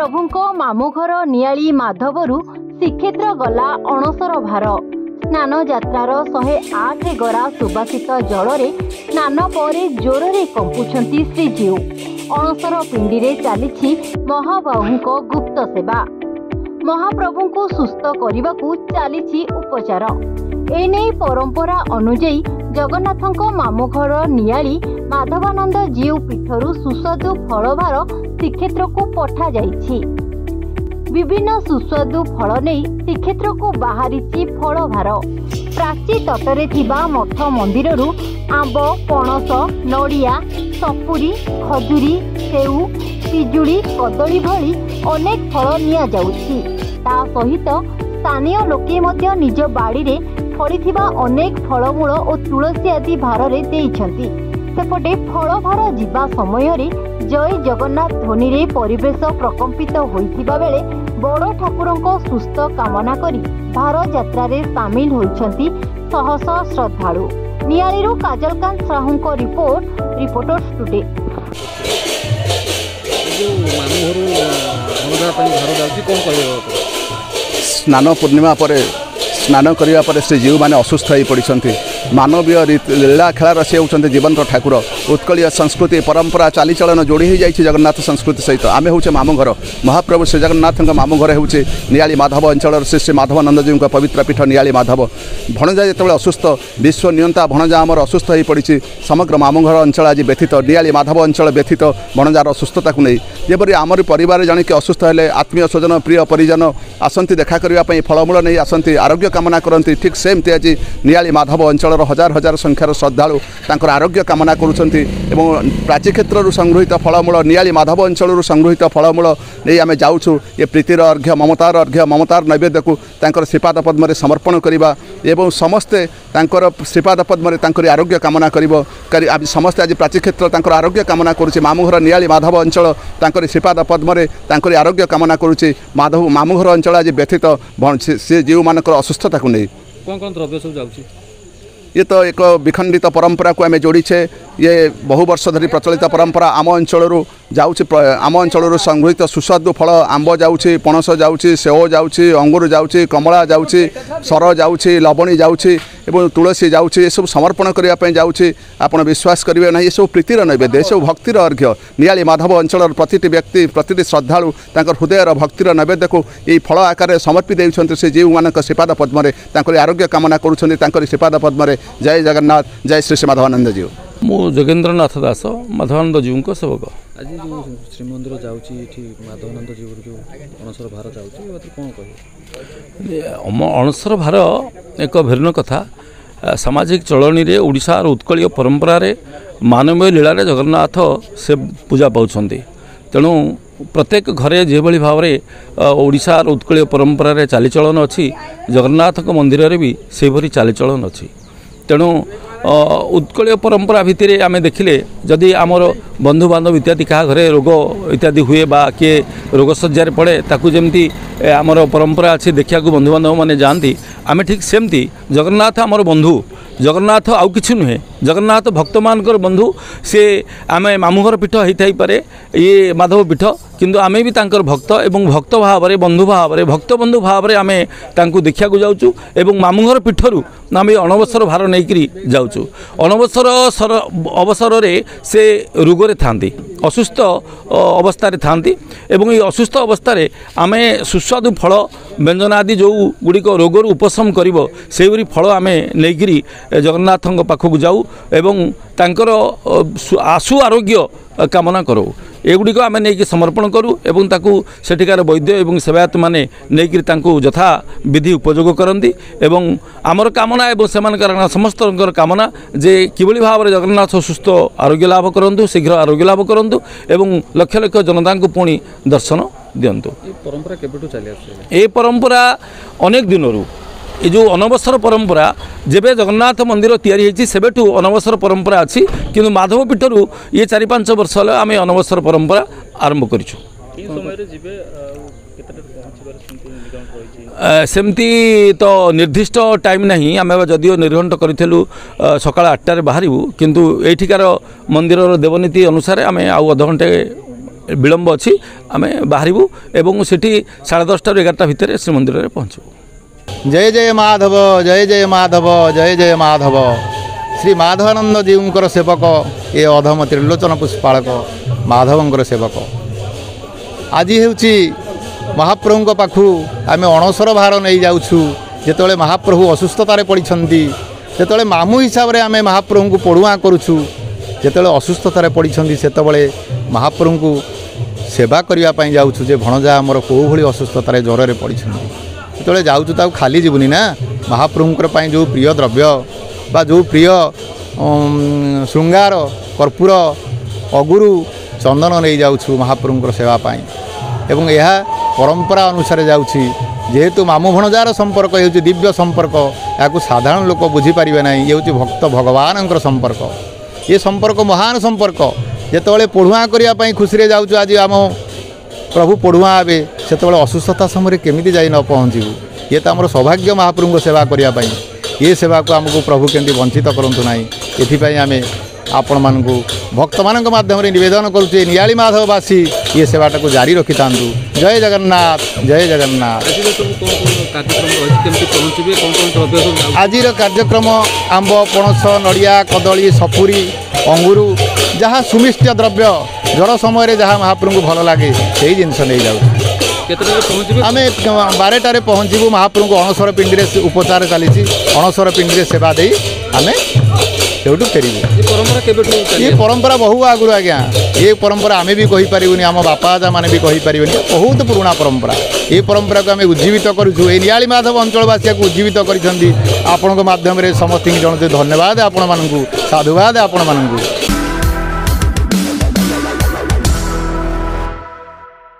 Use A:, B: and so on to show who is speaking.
A: ମହାପ୍ରଭୁଙ୍କ ମାମୁଘର ନିଆଳି ମାଧବରୁ ଶ୍ରୀକ୍ଷେତ୍ର ଗଲା ଅଣସର ଭାର। ସ୍ନାନ ଯାତ୍ରାର ଶହେ ଆଠ ଗରା ସୁବାସିତ ଜଳରେ ସ୍ନାନ ପରେ ଜ୍ୱରରେ କମ୍ପୁଛନ୍ତି ଶ୍ରୀଜୀଉ। ଅଣସର ପିଣ୍ଡିରେ ଚାଲିଛି ମହାବାହୁଙ୍କ ଗୁପ୍ତ ସେବା। ମହାପ୍ରଭୁଙ୍କୁ ସୁସ୍ଥ କରିବାକୁ ଚାଲିଛି ଉପଚାର। ଏନେଇ ପରମ୍ପରା ଅନୁଯାୟୀ ଜଗନ୍ନାଥଙ୍କ ମାମୁଘର ନିଆଳି ମାଧବାନନ୍ଦ ଜିଉ ପୀଠରୁ ସୁସ୍ୱାଦୁ ଫଳଭାର ଶ୍ରୀକ୍ଷେତ୍ରକୁ ପଠାଯାଇଛି। ବିଭିନ୍ନ ସୁସ୍ୱାଦୁ ଫଳ ନେଇ ଶ୍ରୀକ୍ଷେତ୍ରକୁ ବାହାରିଛି ଫଳଭାର। ପ୍ରାଚୀ ତଟରେ ଥିବା ମଠ ମନ୍ଦିରରୁ ଆମ୍ବ ପଣସ ନଡ଼ିଆ ସପୁରୀ ଖଜୁରୀ ସେଉ ପିଜୁଳି କଦଳୀ ଭଳି ଅନେକ ଫଳ ନିଆଯାଉଛି। ତା ସହିତ ସ୍ଥାନୀୟ ଲୋକେ ମଧ୍ୟ ନିଜ ବାଡ଼ିରେ ଫଳିଥିବା ଅନେକ ଫଳମୂଳ ଓ ତୁଳସୀ ଆଦି ଭାରରେ ଦେଇଛନ୍ତି। ସେପଟେ ଫଳ ଭାର ଯିବା ସମୟରେ ଜୟ ଜଗନ୍ନାଥ ଧ୍ୱନିରେ ପରିବେଶ ପ୍ରକମ୍ପିତ ହୋଇଥିବା ବେଳେ ବଡ଼ ଠାକୁରଙ୍କ ସୁସ୍ଥ କାମନା କରି ଭାର ଯାତ୍ରାରେ ସାମିଲ ହୋଇଛନ୍ତି ଶହ ଶହ ଶ୍ରଦ୍ଧାଳୁ ନିଆଳିରୁ କାଜଲକାନ୍ତ ସାହୁଙ୍କ ରିପୋର୍ଟ ରିପୋର୍ଟର୍ସ ଟୁଡେ
B: ଯେଉଁ ମାମୁଁ ଘରୁ ଭଣଜା ପାଇଁ ଘର ଯାଉଛି କ'ଣ କହିବ ଆପଣ?
C: ସ୍ନାନ ପୂର୍ଣ୍ଣିମା ପରେ ସ୍ନାନ କରିବା ପରେ ସେ ଯେଉଁମାନେ ଅସୁସ୍ଥ ହୋଇପଡ଼ିଛନ୍ତି ମାନବୀୟ ରୀତି- ଲୀଳା ଖେଳାର ସେ ହେଉଛନ୍ତି ଜୀବନ୍ତ ଠାକୁର। ଉତ୍କଳୀୟ ସଂସ୍କୃତି ପରମ୍ପରା ଚାଲିଚଳନ ଯୋଡ଼ି ହୋଇଯାଇଛି ଜଗନ୍ନାଥ ସଂସ୍କୃତି ସହିତ। ଆମେ ହେଉଛେ ମାମୁଁ ଘର। ମହାପ୍ରଭୁ ଶ୍ରୀ ଜଗନ୍ନାଥଙ୍କ ମାମୁଁ ଘର ହେଉଛି ନିଆଳି ମାଧବ ଅଞ୍ଚଳର ଶ୍ରୀ ଶ୍ରୀ ମାଧବାନନ୍ଦଜୀଙ୍କ ପବିତ୍ର ପୀଠ ନିଆଳି ମାଧବ। ଭଣଜା ଯେତେବେଳେ ଅସୁସ୍ଥ ବିଶ୍ୱ ନିୟନ୍ତା ଭଣଜା ଆମର ଅସୁସ୍ଥ ହୋଇପଡ଼ିଛି। ସମଗ୍ର ମାମୁଁ ଘର ଅଞ୍ଚଳ ଆଜି ବ୍ୟତୀତ ନିଆଳି ମାଧବ ଅଞ୍ଚଳ ବ୍ୟତୀତ ଭଣଜାର ଅସୁସ୍ଥତାକୁ ନେଇ। ଯେପରି ଆମରି ପରିବାରରେ ଜଣେ କି ଅସୁସ୍ଥ ହେଲେ ଆତ୍ମୀୟ ସ୍ୱଜନ ପ୍ରିୟ ପରିଜନ ଆସନ୍ତି ଦେଖା କରିବା ପାଇଁ ଫଳମୂଳ ନେଇ ଆସନ୍ତି ଆରୋଗ୍ୟ କାମନା କରନ୍ତି ଠିକ୍ ସେମିତି ଆଜି ନିଆଳି ମାଧବ ଅଞ୍ଚଳର ହଜାର ହଜାର ସଂଖ୍ୟାର ଶ୍ରଦ୍ଧାଳୁ ତାଙ୍କର ଆରୋଗ୍ୟ କାମନା କରୁଛନ୍ତି ଏବଂ ପ୍ରାଚୀ କ୍ଷେତ୍ରରୁ ସଂଗୃହୀତ ଫଳମୂଳ ନିଆଳି ମାଧବ ଅଞ୍ଚଳରୁ ସଂଗୃହୀତ ଫଳମୂଳ ନେଇ ଆମେ ଯାଉଛୁ ଏ ପ୍ରୀତିର ଅର୍ଘ୍ୟ ମମତାର ଅର୍ଘ୍ୟ ମମତାର ନୈବେଦ୍ୟକୁ ତାଙ୍କର ଶ୍ରୀପାଦ ପଦ୍ମରେ ସମର୍ପଣ କରିବା ଏବଂ ସମସ୍ତେ ତାଙ୍କର ଶ୍ରୀପାଦ ପଦ୍ମରେ ତାଙ୍କରି ଆରୋଗ୍ୟ କାମନା କରିବ କରି ଆମେ ସମସ୍ତେ ଆଜି ପ୍ରାଚୀ କ୍ଷେତ୍ର ତାଙ୍କର ଆରୋଗ୍ୟ କାମନା କରୁଛି ମାମୁଘର ନିଆଳି ମାଧବ ଅଞ୍ଚଳ ତାଙ୍କରି ଶ୍ରୀପାଦ ପଦ୍ମରେ ତାଙ୍କରି ଆରୋଗ୍ୟ କାମନା କରୁଛି ମାଧବ ମାମୁଘର ଅଞ୍ଚଳ ଆଜି ବ୍ୟତୀତ ଭ- ସେ- ସେ ଯେଉଁମାନଙ୍କର ଅସୁସ୍ଥତାକୁ ନେଇ
B: କ'ଣ କ'ଣ ଦ୍ରବ୍ୟ ସବୁ ଯାଉଛି
C: ଇଏ ତ ଏକ ବିଖଣ୍ଡିତ ପରମ୍ପରାକୁ ଆମେ ଯୋଡ଼ିଛେ ଇଏ ବହୁ ବର୍ଷ ଧରି ପ୍ରଚଳିତ ପରମ୍ପରା ଆମ ଅଞ୍ଚଳରୁ ଯାଉଛି ଆମ ଅଞ୍ଚଳରୁ ସଂଗୃହୀତ ସୁସ୍ୱାଦୁ ଫଳ ଆମ୍ବ ଯାଉଛି ପଣସ ଯାଉଛି ସେଓ ଯାଉଛି ଅଙ୍ଗୁର ଯାଉଛି କମଳା ଯାଉଛି ସର ଯାଉଛି ଲବଣୀ ଯାଉଛି ଏବଂ ତୁଳସୀ ଯାଉଛି ଏସବୁ ସମର୍ପଣ କରିବା ପାଇଁ ଯାଉଛି। ଆପଣ ବିଶ୍ୱାସ କରିବେ ନାହିଁ ଏସବୁ ପ୍ରୀତିର ନୈବେଦ୍ୟ ଏସବୁ ଭକ୍ତିର ଅର୍ଘ୍ୟ। ନିଆଳି ମାଧବ ଅଞ୍ଚଳର ପ୍ରତିଟି ବ୍ୟକ୍ତି ପ୍ରତିଟି ଶ୍ରଦ୍ଧାଳୁ ତାଙ୍କର ହୃଦୟର ଭକ୍ତିର ନୈବେଦ୍ୟକୁ ଏହି ଫଳ ଆକାରରେ ସମର୍ପି ଦେଉଛନ୍ତି ସେ ଯେଉଁମାନଙ୍କ ଶ୍ରୀପାଦ ପଦ୍ମରେ ତାଙ୍କରି ଆରୋଗ୍ୟ କାମନା କରୁଛନ୍ତି ତାଙ୍କରି ଶ୍ରୀପାଦ ପଦ୍ମରେ। ଜୟ ଜଗନ୍ନାଥ ଜୟ ଶ୍ରୀ ଶ୍ରୀ ମାଧବାନନ୍ଦ ଜୀଉ
D: ମୁଁ ଯୋଗେନ୍ଦ୍ରନାଥ ଦାସ ମାଧବାନନ୍ଦ ଜୀଉଙ୍କ ସେବକ।
B: ଆଜି ଯେଉଁ ଶ୍ରୀମନ୍ଦିର ଯାଉଛି ଏଠି ମାଧବାନନ୍ଦ ଜୀବର ଯେଉଁ ଅଣସର ଭାର ଯାଉଛି ଏ ବାତରେ କ'ଣ କହିବ?
D: ଅମ- ଅଣସର ଭାର ଏକ ଭିନ୍ନ କଥା। ଆ, ସାମାଜିକ ଚଳଣୀରେ ଓଡ଼ିଶାର ଉତ୍କଳୀୟ ପରମ୍ପରାରେ ମାନବୀୟ ଲୀଳାରେ ଜଗନ୍ନାଥ ସେ ପୂଜା ପାଉଛନ୍ତି। ତେଣୁ ପ୍ରତ୍ୟେକ ଘରେ ଯେଭଳି ଭାବରେ ଅ, ଓଡ଼ିଶାର ଉତ୍କଳୀୟ ପରମ୍ପରାରେ ଚାଲିଚଳନ ଅଛି ଜଗନ୍ନାଥଙ୍କ ମନ୍ଦିରରେ ବି ସେହିଭଳି ଚାଲିଚଳନ ଅଛି। ତେଣୁ ଅ, ଉତ୍କଳୀୟ ପରମ୍ପରା ଭିତରେ ଆମେ ଦେଖିଲେ ଯଦି ଆମର ବନ୍ଧୁବାନ୍ଧବ ଇତ୍ୟାଦି କାହା ଘରେ ରୋଗ ଇତ୍ୟାଦି ହୁଏ ବା କିଏ ରୋଗ ଶଯ୍ୟାରେ ପଡ଼େ ତାକୁ ଯେମିତି ଏ, ଆମର ପରମ୍ପରା ଅଛି ଦେଖିବାକୁ ବନ୍ଧୁବାନ୍ଧବମାନେ ଯାଆନ୍ତି ଆମେ ଠିକ୍ ସେମିତି ଜଗନ୍ନାଥ ଆମର ବନ୍ଧୁ ଜଗନ୍ନାଥ ଆଉ କିଛି ନୁହେଁ ଜଗନ୍ନାଥ ଭକ୍ତମାନଙ୍କର ବନ୍ଧୁ ସେ ଆମେ ମାମୁଘର ପୀଠ ହେଇଥାଇପାରେ ଇଏ ମାଧବ ପୀଠ କିନ୍ତୁ ଆମେ ବି ତାଙ୍କର ଭକ୍ତ ଏବଂ ଭକ୍ତ ଭାବରେ ବନ୍ଧୁ ଭାବରେ ଭକ୍ତ ବନ୍ଧୁ ଭାବରେ ଆମେ ତାଙ୍କୁ ଦେଖିବାକୁ ଯାଉଛୁ ଏବଂ ମାମୁଘର ପୀଠରୁ ଆମେ ଅଣବସର ଭାର ନେଇକରି ଯାଉଛୁ। ଅଣବସର ସର ଅବସରରେ ସେ ରୋଗରେ ଥାନ୍ତି ଅସୁସ୍ଥ ଅବସ୍ଥାରେ ଥାନ୍ତି ଏବଂ ଏହି ଅସୁସ୍ଥ ଅବସ୍ଥାରେ ଆମେ ସୁସ୍ୱାଦୁ ଫଳ ବ୍ୟଞ୍ଜନ ଆଦି ଯେଉଁ ଗୁଡ଼ିକ ରୋଗରୁ ଉପଶମ କରିବ ସେହିପରି ଫଳ ଆମେ ନେଇକରି ଜଗନ୍ନାଥଙ୍କ ପାଖକୁ ଯାଉ ଏବଂ ତାଙ୍କର ଆଶୁ ଆରୋଗ୍ୟ କାମନା କରୁ। ଏଗୁଡ଼ିକ ଆମେ ନେଇକି ସମର୍ପଣ କରୁ ଏବଂ ତାକୁ ସେଠିକାର ବୈଦ୍ୟ ଏବଂ ସେବାୟତମାନେ ନେଇକରି ତାଙ୍କୁ ଯଥା ବିଧି ଉପଯୋଗ କରନ୍ତି ଏବଂ ଆମର କାମନା ଏବଂ ସେମାନଙ୍କର ସମସ୍ତଙ୍କର କାମନା ଯେ କିଭଳି ଭାବରେ ଜଗନ୍ନାଥ ସୁସ୍ଥ ଆରୋଗ୍ୟ ଲାଭ କରନ୍ତୁ ଶୀଘ୍ର ଆରୋଗ୍ୟ ଲାଭ କରନ୍ତୁ ଏବଂ ଲକ୍ଷ ଲକ୍ଷ ଜନତାଙ୍କୁ ପୁଣି ଦର୍ଶନ ଦିଅନ୍ତୁ
B: ଏ ପରମ୍ପରା କେବେଠୁ ଚାଲି ଆସୁଛି
D: ଏ ପରମ୍ପରା ଅନେକ ଦିନରୁ ଏ ଯେଉଁ ଅନବସର ପରମ୍ପରା ଯେବେ ଜଗନ୍ନାଥ ମନ୍ଦିର ତିଆରି ହୋଇଛି ସେବେଠୁ ଅନବସର ପରମ୍ପରା ଅଛି କିନ୍ତୁ ମାଧବ ପୀଠରୁ ଇଏ ଚାରି ପାଞ୍ଚ ବର୍ଷ ହେଲା ଆମେ ଅନବସର ପରମ୍ପରା ଆରମ୍ଭ କରିଛୁ
B: ସେମିତି
D: ତ ନିର୍ଦ୍ଦିଷ୍ଟ ଟାଇମ୍ ନାହିଁ ଆମେ ଯଦିଓ ନିର୍ଘଣ୍ଟ କରିଥିଲୁ ସକାଳ ଆଠଟାରେ ବାହାରିବୁ କିନ୍ତୁ ଏଇଠିକାର ମନ୍ଦିରର ଦେବନୀତି ଅନୁସାରେ ଆମେ ଆଉ ଅଧଘଣ୍ଟେ ବିଳମ୍ବ ଅଛି ଆମେ ବାହାରିବୁ ଏବଂ ସେଠି ସାଢ଼େ ଦଶଟାରୁ ଏଗାରଟା ଭିତରେ ଶ୍ରୀମନ୍ଦିରରେ ପହଞ୍ଚିବୁ।
E: ଜୟ ଜୟ ମାଧବ ଜୟ ଜୟ ମାଧବ ଜୟ ଜୟ ମାଧବ ଶ୍ରୀ ମାଧବାନନ୍ଦ ଜୀଉଙ୍କର ସେବକ ଏ ଅଧମ ତ୍ରିଲୋଚନ ପୁଷ୍ପାଳକ ମାଧବଙ୍କର ସେବକ ଆଜି ହେଉଛି ମହାପ୍ରଭୁଙ୍କ ପାଖକୁ ଆମେ ଅଣସର ଭାର ନେଇ ଯାଉଛୁ। ଯେତେବେଳେ ମହାପ୍ରଭୁ ଅସୁସ୍ଥତାରେ ପଡ଼ିଛନ୍ତି ଯେତେବେଳେ ମାମୁଁ ହିସାବରେ ଆମେ ମହାପ୍ରଭୁଙ୍କୁ ପଢ଼ୁଆଁ କରୁଛୁ ଯେତେବେଳେ ଅସୁସ୍ଥତାରେ ପଡ଼ିଛନ୍ତି ସେତେବେଳେ ମହାପ୍ରଭୁଙ୍କୁ ସେବା କରିବା ପାଇଁ ଯାଉଛୁ ଯେ ଭଣଜା ଆମର କେଉଁ ଭଳି ଅସୁସ୍ଥତାରେ ଜ୍ୱରରେ ପଡ଼ିଛନ୍ତି। ଯେତେବେଳେ ଯାଉଛୁ ତାକୁ ଖାଲି ଯିବୁନି ନା? ମହାପ୍ରଭୁଙ୍କର ପାଇଁ ଯେଉଁ ପ୍ରିୟ ଦ୍ରବ୍ୟ ବା ଯେଉଁ ପ୍ରିୟ ଉମ୍, ଶୃଙ୍ଗାର କର୍ପୂର ଅଗୁରୁ ଚନ୍ଦନ ନେଇ ଯାଉଛୁ ମହାପ୍ରଭୁଙ୍କର ସେବା ପାଇଁ। ଏବଂ ଏହା ପରମ୍ପରା ଅନୁସାରେ ଯାଉଛି। ଯେହେତୁ ମାମୁଁ ଭଣଜାର ସମ୍ପର୍କ ହେଉଛି ଦିବ୍ୟ ସମ୍ପର୍କ ଏହାକୁ ସାଧାରଣ ଲୋକ ବୁଝିପାରିବେ ନାହିଁ। ଇଏ ହେଉଛି ଭକ୍ତ ଭଗବାନଙ୍କର ସମ୍ପର୍କ। ଏ ସମ୍ପର୍କ ମହାନ ସମ୍ପର୍କ। ଯେତେବେଳେ ପଢ଼ୁଆଁ କରିବା ପାଇଁ ଖୁସିରେ ଯାଉଛୁ ଆଜି ଆମ ପ୍ରଭୁ ପଢ଼ୁଆଁ ହେବେ ସେତେବେଳେ ଅସୁସ୍ଥତା ସମୟରେ କେମିତି ଯାଇ ନ ପହଞ୍ଚିବୁ? ଇଏ ତ ଆମର ସୌଭାଗ୍ୟ ମହାପ୍ରଭୁଙ୍କ ସେବା କରିବା ପାଇଁ। ଏ ସେବାକୁ ଆମକୁ ପ୍ରଭୁ କେମିତି ବଞ୍ଚିତ କରନ୍ତୁ ନାହିଁ ଏଥିପାଇଁ ଆମେ ଆପଣମାନଙ୍କୁ ଭକ୍ତମାନଙ୍କ ମାଧ୍ୟମରେ ନିବେଦନ କରୁଛୁ ଏ ନିଆଳି ମାଧବବାସୀ ଏ ସେବାଟାକୁ ଜାରି ରଖିଥାନ୍ତୁ। ଜୟ ଜଗନ୍ନାଥ ଜୟ ଜଗନ୍ନାଥ।
B: ଆଜିର ସବୁ କ'ଣ କ'ଣ କାର୍ଯ୍ୟକ୍ରମ ରହିଛି କେମିତି ପହଞ୍ଚିବେ କ'ଣ କ'ଣ ଦ୍ରବ୍ୟ ସବୁ ଯାଉଛି
E: ଆଜିର କାର୍ଯ୍ୟକ୍ରମ ଆମ୍ବ ପଣସ ନଡ଼ିଆ କଦଳୀ ସପୁରୀ ଅଙ୍ଗୁରୁ ଯାହା ସୁମିଷ୍ଟ ଦ୍ରବ୍ୟ ଜ୍ୱର ସମୟରେ ଯାହା ମହାପ୍ରଭୁଙ୍କୁ ଭଲ ଲାଗେ ସେଇ ଜିନିଷ ନେଇଯାଉଛି
B: କେତେଟାରେ ପହଞ୍ଚିବେ
E: ଆମେ ବାରଟାରେ ପହଞ୍ଚିବୁ ମହାପ୍ରଭୁଙ୍କୁ ଅଣସର ପିଣ୍ଡିରେ ଉପଚାର ଚାଲିଛି ଅଣସର ପିଣ୍ଡିରେ ସେବା ଦେଇ ଆମେ ସେଇଠୁ ଫେରିବୁ
B: ଏ ପରମ୍ପରା କେବେଠୁ ଚାଲି
E: ଏ ପରମ୍ପରା ବହୁ ଆଗରୁ ଆଜ୍ଞା ଏ ପରମ୍ପରା ଆମେ ବି କହିପାରିବୁନି ଆମ ବାପା ମାନେ ବି କହିପାରିବେନି ବହୁତ ପୁରୁଣା ପରମ୍ପରା ଏ ପରମ୍ପରାକୁ ଆମେ ଉଜ୍ଜୀବିତ କରୁଛୁ ଏ ନିଆଳି ମାଧବ ଅଞ୍ଚଳବାସୀକୁ ଉଜ୍ଜୀବିତ କରିଛନ୍ତି ଆପଣଙ୍କ ମାଧ୍ୟମରେ ସମସ୍ତଙ୍କୁ ଜଣାଉଛୁ ଧନ୍ୟବାଦ ଆପଣମାନଙ୍କୁ ସାଧୁବାଦ ଆପଣମାନଙ୍କୁ